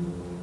Mm-hmm.